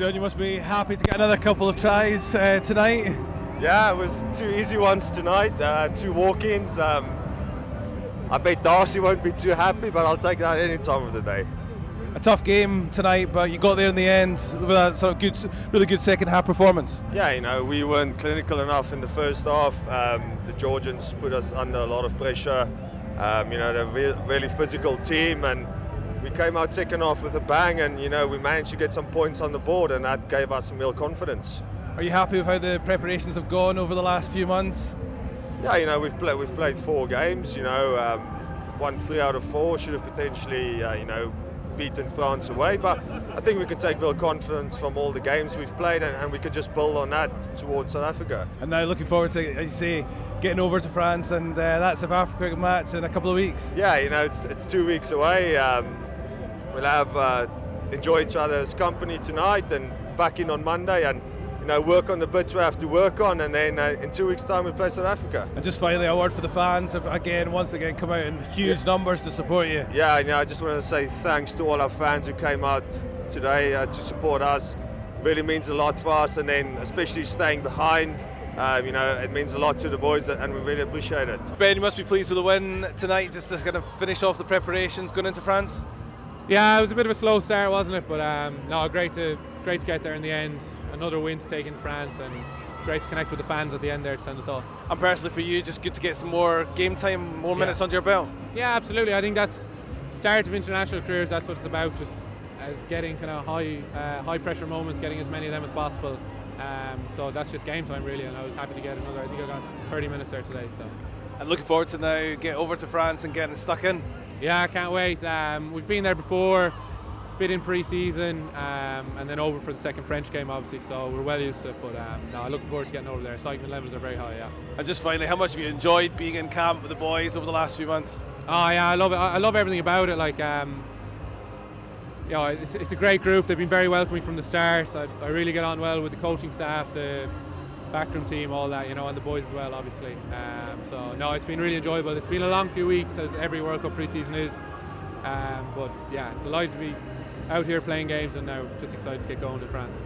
You must be happy to get another couple of tries uh, tonight. Yeah, it was two easy ones tonight, uh, two walk-ins. Um, I bet Darcy won't be too happy, but I'll take that any time of the day. A tough game tonight, but you got there in the end with a sort of good, really good second half performance. Yeah, you know, we weren't clinical enough in the first half. Um, the Georgians put us under a lot of pressure. Um, you know, they're a re- really physical team, and we came out second half with a bang, and you know, we managed to get some points on the board, and that gave us some real confidence. Are you happy with how the preparations have gone over the last few months? Yeah, you know, we've played we've played four games. You know, um, won three out of four. Should have potentially, uh, you know, beaten France away. But I think we can take real confidence from all the games we've played, and, and we can just build on that towards South Africa. And now looking forward to, as you say, getting over to France and uh, that South Africa match in a couple of weeks. Yeah, you know, it's it's two weeks away. Um, we'll have uh, enjoy each other's company tonight and back in on Monday and you know work on the bits we have to work on and then uh, in two weeks time we play South Africa. And just finally a word for the fans have again once again come out in huge Yeah. numbers to support you. Yeah, you know, I just want to say thanks to all our fans who came out today uh, to support us. Really means a lot for us and then especially staying behind. Um, you know, it means a lot to the boys and we really appreciate it. Ben, you must be pleased with the win tonight just to kind of finish off the preparations going into France. Yeah, it was a bit of a slow start, wasn't it? But um, no, great to great to get there in the end. Another win to take in France, and great to connect with the fans at the end there to send us off. And personally for you, just good to get some more game time, more Yeah. minutes under your belt. Yeah, absolutely. I think that's start of international careers. That's what it's about. Just as getting kind of high uh, high pressure moments, getting as many of them as possible. Um, so that's just game time really, and I was happy to get another. I think I got 30 minutes there today. So. And looking forward to now get over to France and getting stuck in. Yeah, I can't wait. Um, we've been there before, bit in pre-season, um, and then over for the second French game, obviously. So we're well used to it. But um, no, I look forward to getting over there. Excitement levels are very high. Yeah. And just finally, how much have you enjoyed being in camp with the boys over the last few months? Oh yeah, I love it. I I love everything about it. Like, um, you know, it's, it's a great group. They've been very welcoming from the start. I, I really get on well with the coaching staff, the backroom team, all that. You know, and the boys as well, obviously. Um, so no, it's been really enjoyable. It's been a long few weeks, as every World Cup pre-season is. Um, but yeah, delighted to be out here playing games, and now just excited to get going to France.